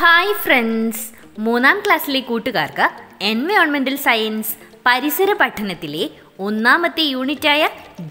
Hi friends. മൂന്നാം ക്ലാസ്സിലെ കൂട്ടുകാർക്ക് എൻവയോൺമെന്റൽ സയൻസ് പരിസര പഠനത്തിലെ ഒന്നാമത്തെ യൂണിറ്റായ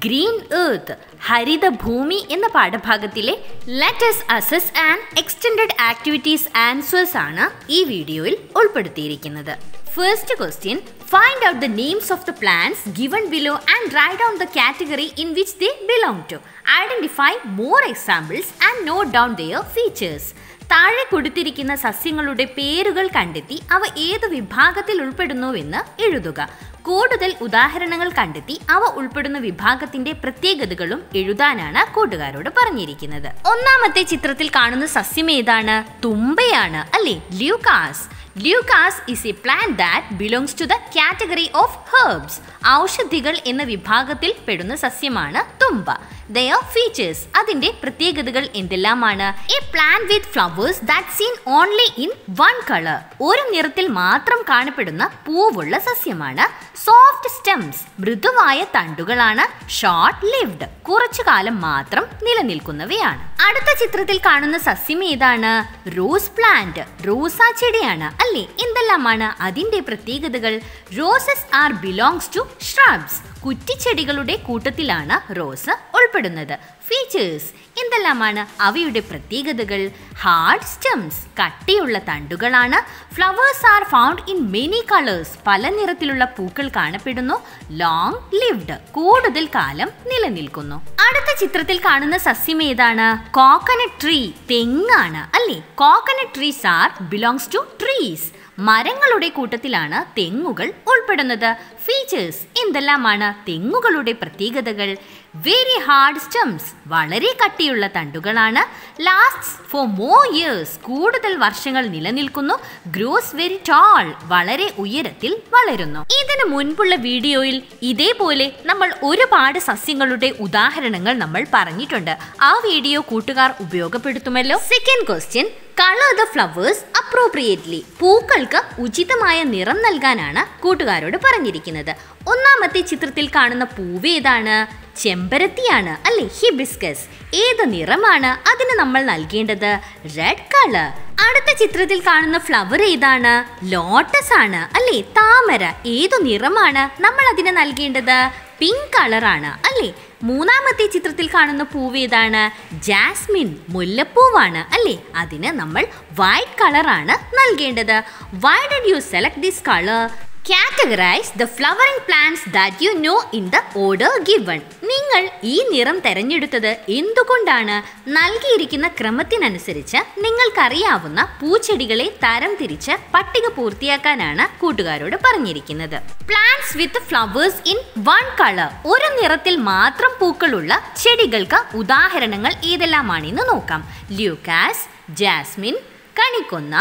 ഗ്രീൻ ഏർത്ത് ഹരിതഭൂമി എന്ന പാഠഭാഗത്തിലെ let's assess and extended activities answers ആണ് ഈ വീഡിയോയിൽ ഉൾപ്പെടുത്തിയിരിക്കുന്നത്. First question find out the names of the plants given below and write down the category in which they belong to identify more examples and note down their features താഴെ കൊടുത്തിരിക്കുന്ന സസ്യങ്ങളുടെ പേരുകൾ കണ്ടെത്തി അവ ഏത് വിഭാഗത്തിൽ ഉൾപ്പെടുന്നുവെന്ന് എഴുതുക. കൂടുതൽ ഉദാഹരണങ്ങൾ കണ്ടെത്തി അവ ഉൾപ്പെടുന്ന വിഭാഗത്തിന്റെ പ്രത്യേകതകളും എഴുതാനാണ് കൂട്ടുകാരോട് പറഞ്ഞിരിക്കുന്നത്. ഒന്നാമത്തെ ചിത്രത്തിൽ കാണുന്ന സസ്യം ഏതാണ്? തുമ്പയാണ് അല്ലേ? Leucas Leucas is a plant that belongs to the category of herbs ഔഷധികൾ എന്ന വിഭാഗത്തിൽ പെടുന്ന സസ്യമാണ് തുമ്പ. ദയർ ഫീച്ചേഴ്സ് അതിന്റെ പ്രത്യേകതകൾ എന്തെല്ലാമാണ്? A plant with flowers that seen only in one colour ഒരു നിറത്തിൽ മാത്രം കാണപ്പെടുന്ന പൂവുള്ള സസ്യമാണ്. സോഫ്റ്റ് സ്റ്റെംസ് മൃദുവായ തണ്ടുകളാണ്. ഷോർട്ട് ലിവ്ഡ് കുറച്ചു കാലം മാത്രം നിലനിൽക്കുന്നവയാണ്. അടുത്ത ചിത്രത്തിൽ കാണുന്ന സസ്യം ഏതാണ്? റോസ് പ്ലാന്റ് റോസാ ചെടിയാണ്. അല്ലേ? എന്തെല്ലാമാണ് അതിന്റെ പ്രത്യേകതകൾ? Roses are belongs to shrubs കുറ്റിച്ചെടികളുടെ കൂട്ടത്തിലാണ് റോസ് ഉൾപ്പെടുന്നത്. ഫീച്ചേഴ്സ് എന്തെല്ലാമാണ്? അവയുടെ പ്രത്യേകതകൾ ഹാർഡ് സ്റ്റംസ് കട്ടിയുള്ള തണ്ടുകളാണ് flowers are found in many colours പല നിറത്തിലുള്ള പൂക്കൾ കാണപ്പെടുന്നു ലോങ് ലിവ്ഡ് കൂടുതൽ കാലം നിലനിൽക്കുന്നു. അടുത്ത ചിത്രത്തിൽ കാണുന്ന സസ്യം ഏതാണ്? കോക്കനട്ട് ട്രീ തെങ്ങാണ് അല്ലേ? Coconut trees are belongs to trees മരങ്ങളുടെ കൂട്ടത്തിലാണ് തെങ്ങുകൾ ഉൾപ്പെടുന്നത്. ഫീച്ചേഴ്സ് എന്തെല്ലാമാണ്? തെങ്ങുകളുടെ പ്രത്യേകതകൾ. വെരി ഹാർഡ് സ്റ്റംസ് വളരെ കട്ടിയുള്ള തണ്ടുകളാണ്. ലാസ്റ്റ് ഫോർ മോർ ഇയേഴ്സ് കൂടുതൽ വർഷങ്ങൾ നിലനിൽക്കുന്നു. ഗ്രോസ് വെരി ടോൾ വളരെ ഉയരത്തിൽ വളരുന്നു. ഇതിനു മുൻപുള്ള വീഡിയോയിൽ ഇതേപോലെ നമ്മൾ ഒരുപാട് സസ്യങ്ങളുടെ ഉദാഹരണങ്ങൾ നമ്മൾ പറഞ്ഞിട്ടുണ്ട്. ആ വീഡിയോ കൂട്ടുകാർ ഉപയോഗപ്പെടുത്തുമല്ലോ? Second question colour the flowers appropriately പൂക്കൾക്ക് ഉചിതമായ നിറം നൽകാനാണ് കൂട്ടുകാരോട് പറഞ്ഞിരിക്കുന്നത്. ഒന്നാമത്തെ ചിത്രത്തിൽ കാണുന്ന പൂവ് ഏതാണ് ചെമ്പരത്തിയാണ് അല്ലെ ഹിബിസ്കസ് ഏത് നിറമാണ് അതിന് നമ്മൾ നൽകേണ്ടത്? റെഡ് കളർ അടുത്ത ചിത്രത്തിൽ കാണുന്ന ഫ്ലവർ ഏതാണ്? ലോട്ടസ് ആണ് അല്ലെ? താമര. ഏതു നിറമാണ് നമ്മൾ അതിന് നൽകേണ്ടത്? പിങ്ക് ആണ് അല്ലേ? മൂന്നാമത്തെ ചിത്രത്തിൽ കാണുന്ന പൂവ് ഏതാണ്? ജാസ്മിൻ മുല്ലപ്പൂവാണ് അല്ലേ? അതിന് നമ്മൾ വൈറ്റ് ആണ് നൽകേണ്ടത്. Why did you select this colour categorise the flowering plants that you know in the order given നിങ്ങൾ ഈ നിറം തെരഞ്ഞെടുത്തത് എന്തുകൊണ്ടാണ്? നൽകിയിരിക്കുന്ന ക്രമത്തിനനുസരിച്ച് നിങ്ങൾക്കറിയാവുന്ന പൂച്ചെടികളെ തരം തിരിച്ച് പട്ടിക പൂർത്തിയാക്കാനാണ് കൂട്ടുകാരോട് പറഞ്ഞിരിക്കുന്നത്. Plants with flowers in one colour ഒരു നിറത്തിൽ മാത്രം പൂക്കളുള്ള ചെടികൾക്ക് ഉദാഹരണങ്ങൾ ഏതെല്ലാമാണെന്ന് നോക്കാം. ല്യൂക്കാസ് ജാസ്മിൻ കണിക്കൊന്ന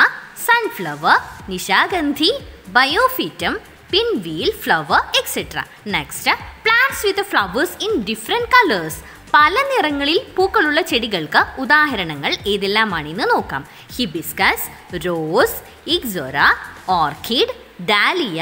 sunflower Nishagandhi biophytum pinwheel flower etcetera next plants with flowers in different colours പല നിറങ്ങളിൽ പൂക്കളുള്ള ചെടികൾക്ക് ഉദാഹരണങ്ങൾ ഏതെല്ലാമാണെന്ന് നോക്കാം. Hibiscus rose ixora orchid dahlia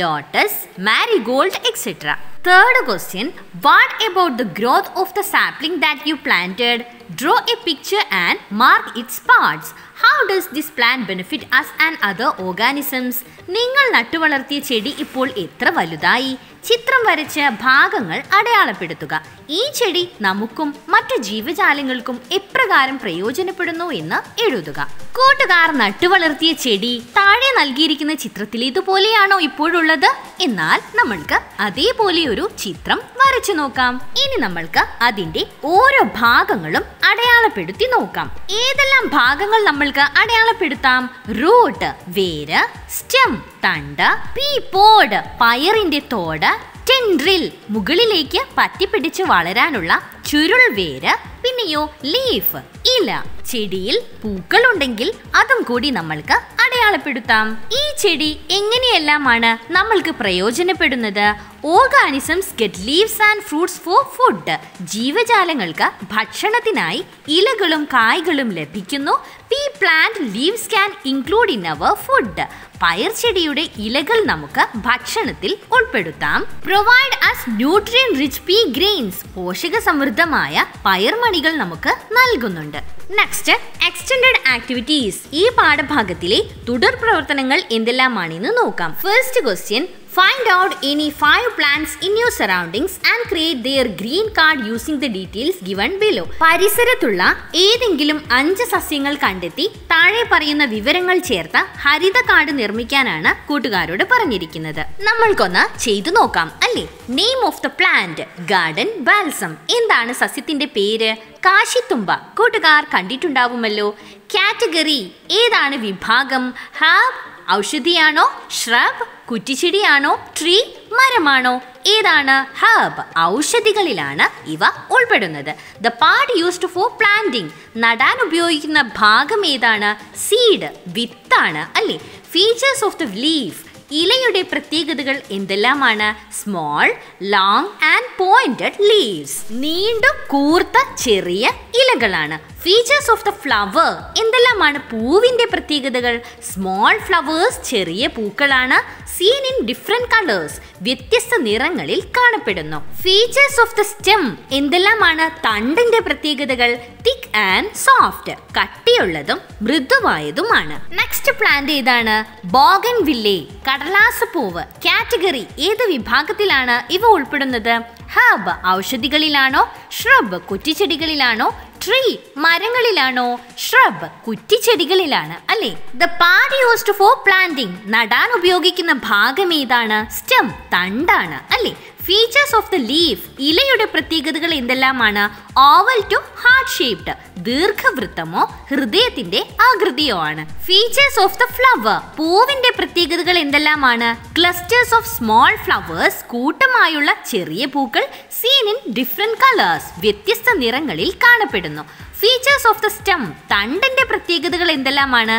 lotus marigold etcetera third question what about the growth of the sapling that you planted draw a picture and mark its parts how does this plant benefit us and other organisms നിങ്ങൾ നട്ടുവളർത്തിയ ചെടി ഇപ്പോൾ എത്ര വലുതായി? ചിത്രം വരച്ച് ഭാഗങ്ങൾ അടയാളപ്പെടുത്തുക. ഈ ചെടി നമുക്കും മറ്റു ജീവജാലങ്ങൾക്കും എപ്രകാരം പ്രയോജനപ്പെടുന്നു എന്ന് എഴുതുക. കൂട്ടുകാർ നട്ടുവളർത്തിയ ചെടി താഴെ നൽകിയിരിക്കുന്ന ചിത്രത്തിൽ ഇതുപോലെയാണോ ഇപ്പോഴുള്ളത്? എന്നാൽ നമ്മൾക്ക് അതേപോലെ ഒരു ചിത്രം വരച്ചു നോക്കാം. ഇനി നമ്മൾക്ക് അതിന്റെ ഓരോ ഭാഗങ്ങളും അടയാളപ്പെടുത്തി നോക്കാം. ഏതെല്ലാം ഭാഗങ്ങൾ നമ്മൾക്ക് അടയാളപ്പെടുത്താം? റൂട്ട് വേര് സ്റ്റെം. തണ്ട് പീപ്പോഡ് പയറിന്റെ തോട് ടെൻഡ്രിൽ മുകളിലേക്ക് പറ്റിപ്പിടിച്ച് വളരാനുള്ള ചുരുൾ വേര് പിന്നെയോ ലീഫ് ഇല. ചെടിയിൽ പൂക്കൾ ഉണ്ടെങ്കിൽ അതും കൂടി നമ്മൾക്ക് അടയാളപ്പെടുത്താം. ഈ ചെടി എങ്ങനെയെല്ലാമാണ് നമ്മൾക്ക് പ്രയോജനപ്പെടുന്നത്? Organisms get leaves and fruits for food. ജീവജാലങ്ങൾക്ക് ഭക്ഷണത്തിനായി ഇലകളും കായ്കളും ലഭിക്കുന്നു. Pea plant leaves can include in our food. പയർ ചെടിയുടെ ഇലകൾ നമുക്ക് ഭക്ഷണത്തിൽ ഉൾപ്പെടുത്താം. Provide us nutrient rich pea grains. പോഷക സമൃദ്ധമായ പയർമണികൾ നമുക്ക് നൽകുന്നുണ്ട്. Next extended activities. ഈ പാഠഭാഗത്തിലെ തുടർ പ്രവർത്തനങ്ങൾ എന്തെല്ലാമാണെന്ന് നോക്കാം. First question Find out any five plants in your surroundings and create their green card using the details given below. പരിസരത്തുള്ള ഏതെങ്കിലും അഞ്ച് സസ്യങ്ങൾ കണ്ടെത്തി താഴെ പറയുന്ന വിവരങ്ങൾ ചേർത്ത ഹരിത കാർഡ് നിർമ്മിക്കാനാണ് കൂട്ടുകാരോട് പറഞ്ഞിരിക്കുന്നത്. നമ്മൾക്കൊന്ന് ചെയ്തു നോക്കാം അല്ലേ? Name of the plant garden balsam എന്താണ് സസ്യത്തിന്റെ പേര്? കാശിത്തുമ്പ. കൂട്ടുകാർ കണ്ടിട്ടുണ്ടാവുമല്ലോ. കാറ്റഗറി ഏതാണ് വിഭാഗം? ഹാബ് ഔഷധിയാണോ? ഷ്രബ് കുറ്റിച്ചെടിയാണോ? ട്രീ മരമാണോ? ഏതാണ്? ഹർബ് ഔഷധികളിലാണ് ഇവ ഉൾപ്പെടുന്നത്. The part used for planting നടാൻ ഉപയോഗിക്കുന്ന ഭാഗം ഏതാണ്? സീഡ് വിത്താണ് അല്ലേ? Features of the leaf. ഇലയുടെ പ്രത്യേകതകൾ എന്തെല്ലാമാണ്? Small long and pointed leaves. നീണ്ടു കൂർത്ത ചെറിയ ഇലകളാണ്. ഫീച്ചേഴ്സ് ഓഫ് ദ ഫ്ലവർ എന്തെല്ലാമാണ്? പൂവിന്റെ പ്രത്യേകതകൾ. സ്മോൾ ഫ്ലവേഴ്സ് ചെറിയ പൂക്കളാണ്. സീൻ ഇൻ ഡിഫറെന്റ് കളേഴ്സ് വ്യത്യസ്ത നിറങ്ങളിൽ കാണപ്പെടുന്നു. ഫീച്ചേഴ്സ് ഓഫ് ദ സ്റ്റെം എന്തെല്ലാമാണ്? തണ്ടിന്റെ പ്രത്യേകതകൾ. തിക്ക് ആൻഡ് സോഫ്റ്റ് കട്ടിയുള്ളതും മൃദുവായതുമാണ്. നെക്സ്റ്റ് പ്ലാന്റ് ഏതാണ്? ബോഗൻ വില്ലേ കടലാസ പൂവ്. കാറ്റഗറി ഏത് വിഭാഗത്തിലാണ് ഇവ ഉൾപ്പെടുന്നത്? ഹബ് ഔഷധികളിലാണോ? ഷ്രബ് കുറ്റിച്ചെടികളിലാണോ? ട്രീ മരങ്ങളിലാണോ? ഷ്രബ് കുറ്റിച്ചെടികളിലാണ്. അല്ലേ? The part used for planting. നടാൻ ഉപയോഗിക്കുന്ന ഭാഗം ഏതാണ്? സ്റ്റെം തണ്ടാണ്. അല്ലേ? ഫീച്ചേഴ്സ് ഓഫ് ദ ലീഫ് ഇലയുടെ പ്രത്യേകതകൾ എന്തെല്ലാമാണ്? ഓവൽ ടു ഹാർട്ട് ഷേപ്ഡ് ദീർഘവൃത്തമോ ഹൃദയത്തിന്റെ ആകൃതിയോ ആണ്. ഫീച്ചേഴ്സ് ഓഫ് ദ ഫ്ലവർ പൂവിന്റെ പ്രത്യേകതകൾ എന്തെല്ലാമാണ്? ക്ലസ്റ്റേഴ്സ് ഓഫ് സ്മോൾ ഫ്ലവേഴ്സ് കൂട്ടമായുള്ള ചെറിയ പൂക്കൾ സീൻ ഇൻ ഡിഫറെന്റ് കളേഴ്സ് വ്യത്യസ്ത നിറങ്ങളിൽ കാണപ്പെടുന്നു. ഫീച്ചേഴ്സ് ഓഫ് ദ സ്റ്റം തണ്ടന്റെ പ്രത്യേകതകൾ എന്തെല്ലാമാണ്?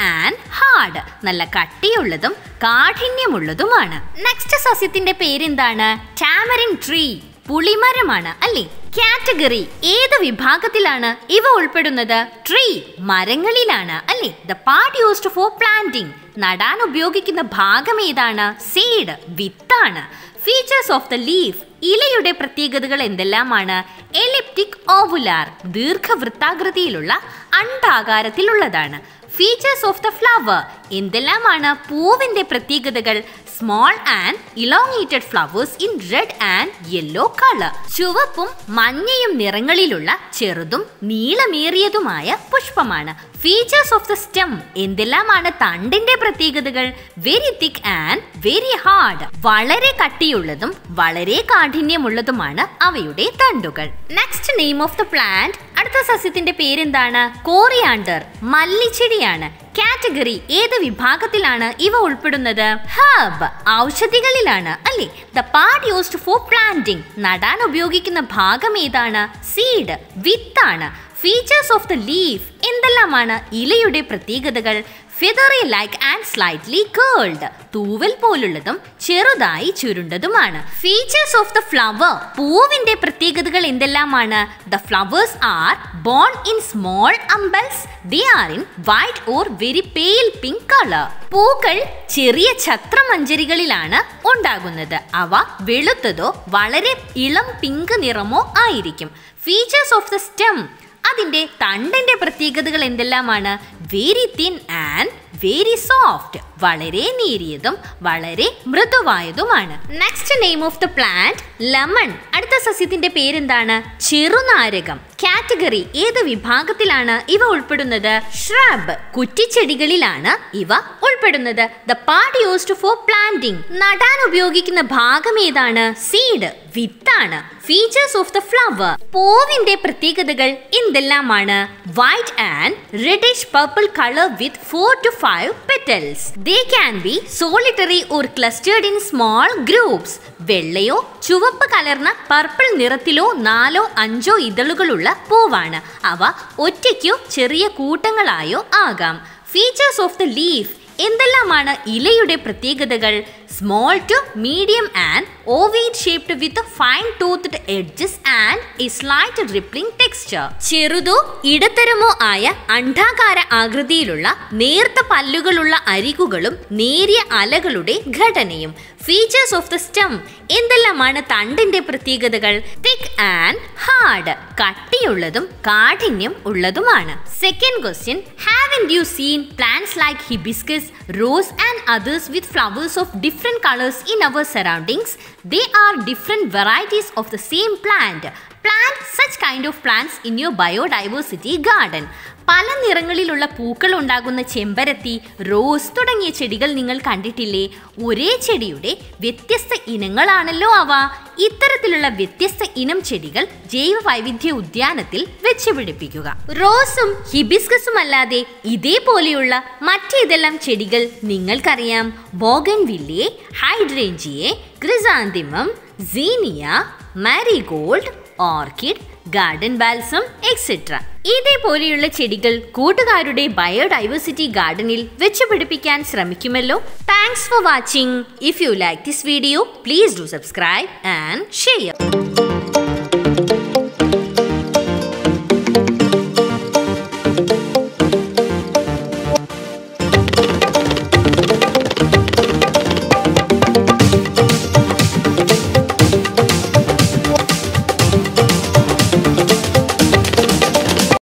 ആൻഡ് ഹാർഡ് നല്ല കട്ടിയുള്ളതും കാഠിന്യമുള്ളതുമാണ്. നെക്സ്റ്റ് സസ്യത്തിന്റെ പേരെന്താണ്? ടാമറിൻ ട്രീ പുളിമരമാണ് അല്ലേ? കാറ്റഗറി ഏത് വിഭാഗത്തിലാണ് ഇവ ഉൾപ്പെടുന്നത്? ട്രീ മരങ്ങളിലാണ് അല്ലേ? The part used for planting നടാൻ ഉപയോഗിക്കുന്ന ഭാഗം ഏതാണ്? സീഡ് വിത്താണ്. ഫീച്ചേഴ്സ് ഓഫ് ദ ലീഫ് ഇലയുടെ പ്രത്യേകതകൾ എന്തെല്ലാമാണ്? എലിപ്റ്റിക് ഓവുലാർ ദീർഘവൃത്താകൃതിയിലുള്ള അണ്ടാകാരത്തിലുള്ളതാണ് ഫീച്ചേഴ്സ് ഓഫ് ദ ഫ്ലവർ എന്തെല്ലാമാണ് പൂവിന്റെ പ്രത്യേകതകൾ? Small and elongated flowers in red and yellow colour ചുവപ്പും മഞ്ഞയും നിറങ്ങളിലുള്ള ചെറുതും നീളമേറിയതുമായ പുഷ്പമാണ്. ഫീച്ചേഴ്സ് ഓഫ് ദ സ്റ്റെം എന്തെല്ലാമാണ് തണ്ടിന്റെ പ്രത്യേകതകൾ? Very thick and very hard വളരെ കട്ടിയുള്ളതും വളരെ കാഠിന്യമുള്ളതുമാണ് അവയുടെ തണ്ടുകൾ. Next name of the plant അടുത്ത സസ്യത്തിന്റെ പേരെന്താണ്? കോറിയാണ്ടർ മല്ലിച്ചെടിയാണ്. കാറ്റഗറി ഏത് വിഭാഗത്തിലാണ് ഇവ ഉൾപ്പെടുന്നത്? ഹബ് ഔഷധികളിലാണ് അല്ലേ? The part used for planting. നടാൻ ഉപയോഗിക്കുന്ന ഭാഗം ഏതാണ്? സീഡ് വിത്താണ്. ഫീച്ചേഴ്സ് ഓഫ് ദ ലീഫ് എന്തെല്ലാമാണ്? ഇലയുടെ പ്രത്യേകതകൾ. Feathery like and slightly curled തൂവൽ പോലുള്ളതും ചെറുതായി ചുരുണ്ടതുമാണ്. ഫീച്ചേഴ്സ് ഓഫ് ദ ഫ്ലവർ പൂവിന്റെ പ്രത്യേകതകൾ എന്തെല്ലാമാണ്? The flowers are borne in small umbels they are in white or very pale pink colour പൂക്കൾ ചെറിയ ഛത്രമഞ്ചരികളിലാണ് ഉണ്ടാകുന്നത്. അവ വെളുത്തതോ വളരെ ഇളം പിങ്ക് നിറമോ ആയിരിക്കും. ഫീച്ചേഴ്സ് ഓഫ് ദ സ്റ്റെം അതിന്റെ തണ്ടന്റെ പ്രത്യേകതകൾ എന്തെല്ലാമാണ്? Very thin and very soft വളരെ നേരിയതും വളരെ മൃദുവായതുമാണ്. Next name of the plant lemon അടുത്ത സസ്യത്തിന്റെ പേരെന്താണ്? ചെറുനാരകം. കാറ്റഗറി ഏത് വിഭാഗത്തിലാണ് ഇവ ഉൾപ്പെടുന്നത്? ഷ്രബ് കുറ്റിച്ചെടികളിലാണ് ഇവ ഉൾപ്പെടുന്നത്. The part used for planting നടാൻ ഉപയോഗിക്കുന്ന ഭാഗം ഏതാണ്? സീഡ് വിത്താണ്. ഫീച്ചേഴ്സ് ഓഫ് ദ ഫ്ലവർ പൂവിന്റെ പ്രത്യേകതകൾ എന്തെല്ലാമാണ്? White and reddish purple colour with four to five petals they can be solitary or clustered in small groups. വെള്ളയോ ചുവപ്പ് കലർന്ന പർപ്പിൾ നിറത്തിലോ നാലോ അഞ്ചോ ഇതളുകളുള്ള പൂവാണ്. അവ ഒറ്റയ്ക്കോ ചെറിയ കൂട്ടങ്ങളായോ ആകാം. ഫീച്ചേഴ്സ് ഓഫ് ദ ലീഫ് എന്തെല്ലാമാണ് ഇലയുടെ പ്രത്യേകതകൾ? Small to medium and ovate shaped with fine toothed edges and a slight rippling texture ചെറുതോ ഇടത്തരമോ ആയ അണ്ഡാകാര ആകൃതിയിലുള്ള നേർത്ത പല്ലുകളുള്ള അരികുകളും നേരിയ അലകളുടെ ഘടനയും ഫീച്ചേഴ്സ് ഓഫ് ദ സ്റ്റം എന്തെല്ലാമാണ് തണ്ടിന്റെ പ്രത്യേകതകൾ? തിക് ആൻഡ് ഹാർഡ് കട്ടിയുള്ളതും കാഠിന്യം ഉള്ളതുമാണ്. Second question have you seen plants like hibiscus rose and others with flowers of different different colors in our surroundings. They are different varieties of the same plant. Kind of plants in your biodiversity garden പല നിറങ്ങളിലുള്ള പൂക്കൾ ഉണ്ടാകുന്ന ചെമ്പരത്തി rose തുടങ്ങിയ ചെടികൾ നിങ്ങൾ കണ്ടിട്ടില്ലേ? ഒരേ ചെടിയുടെ വ്യത്യസ്ത ഇനങ്ങളാണല്ലോ അവ. ഇത്തരത്തിലുള്ള വ്യത്യസ്ത ഇനം ചെടികൾ ജൈവ വൈവിധ്യ ഉദ്യാനത്തിൽ വെച്ച് പിടിപ്പിക്കുക. റോസും ഹിബിസ്കസും അല്ലാതെ ഇതേപോലെയുള്ള മറ്റേതെല്ലാം ചെടികൾ നിങ്ങൾക്കറിയാം? ബോഗൻ വില്ലേ hydrangea chrysanthemum zinnia marigold orchid garden balsam etcetera ഇതേപോലെയുള്ള ചെടികൾ കൂട്ടുകാരുടെ ബയോഡൈവേഴ്സിറ്റി ഗാർഡനിൽ വെച്ച് പിടിപ്പിക്കാൻ ശ്രമിക്കുമല്ലോ. Thanks for watching if you like this video please do subscribe and share